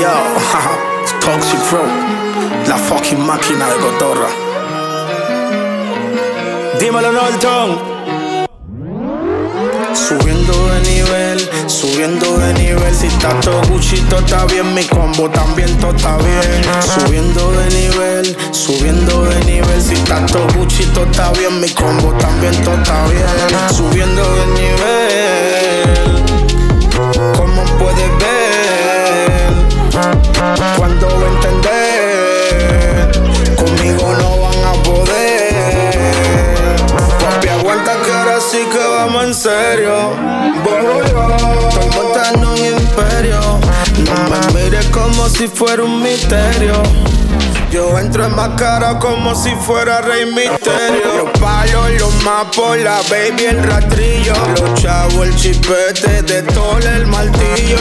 Yo, Toxic Pro, la fucking máquina de cotorra. Dímelo, Norton. Subiendo de nivel, subiendo de nivel. Si está todo Gucci, todo está bien. Mi combo también, todo está bien. Subiendo de nivel, subiendo de nivel. Si está todo Gucci, todo está bien. Mi combo también, todo está bien. Cuando entender, conmigo no van a poder. Papi, aguanta que ahora sí que vamos en serio. Voy yo, montando un imperio. No me mires como si fuera un misterio. Yo entro en cara como si fuera Rey Misterio. Los palos, los mapos, la baby, el rastrillo. Los chavos, el chipete, de todo el martillo.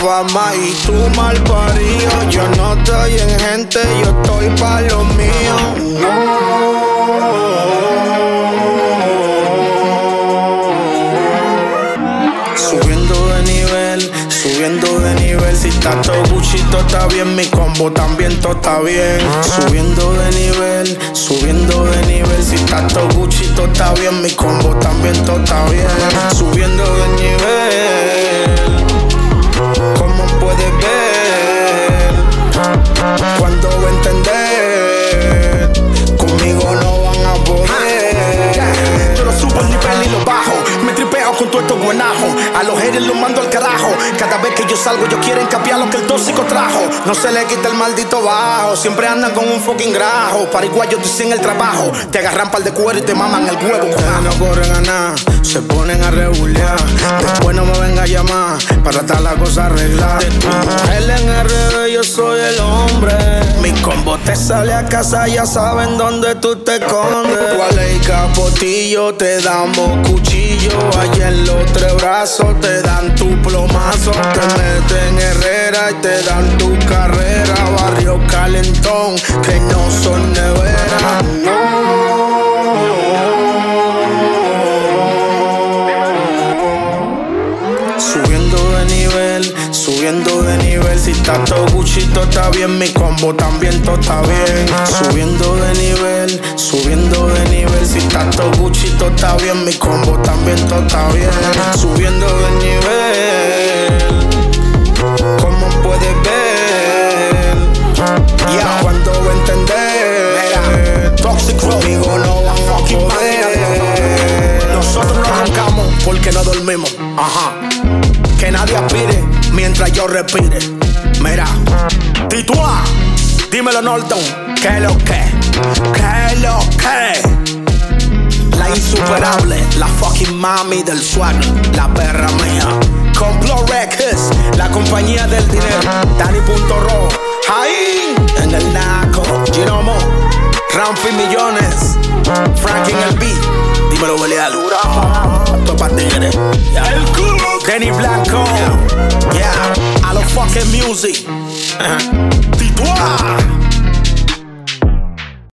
Y tú mal. Yo no estoy en gente, yo estoy pa' lo mío. Subiendo de nivel, subiendo de nivel. Si está todo está bien. Mi combo también, todo está bien. Subiendo de nivel, subiendo de nivel. Si está todo está bien. Mi combo también, todo está bien. A los haters los mando al carajo. Cada vez que yo salgo, ellos quieren capiar lo que el tóxico trajo. No se le quita el maldito bajo. Siempre andan con un fucking grajo. Pariguayos dicen el trabajo. Te agarran par de cuero y te maman el huevo Ustedes no corren a nada, se ponen a regular. Después no me venga a llamar para estar la cosa arreglada. RD, yo soy el hombre. Mi combo te sale a casa, ya saben dónde tú te escondes. ¿Cuál es capotillo? Te damos cuchillo. Allá en los tres brazos te dan tu plomazo. Te meten herrera y te dan tu carrera. Barrio calentón, que no son nevera. Subiendo de nivel, subiendo de nivel. Si está todo Gucci, todo está bien. Mi combo también, todo está bien. Subiendo bien. Mi combo también, todo está bien. Subiendo de nivel. Como puedes ver, ya cuando va a entender. Toxic. Conmigo no van a poder. Nosotros no roncamos porque no dormimos. Ajá. Que nadie aspire mientras yo respire. Mira, Titua, dímelo Norton, ¿qué lo que? ¿Qué lo que? Insuperable, la fucking mami del swag, la perra mía. Complot Records, la compañía del dinero. Dani.ro, ahí en el naco. Ginomo, Ramfi Millones, Frankie en el beat. Dímelo, Belial. Esto es pa' tigres. Ya. El Cook, Kenny Blanco. Yeah, a los fucking music. Titua.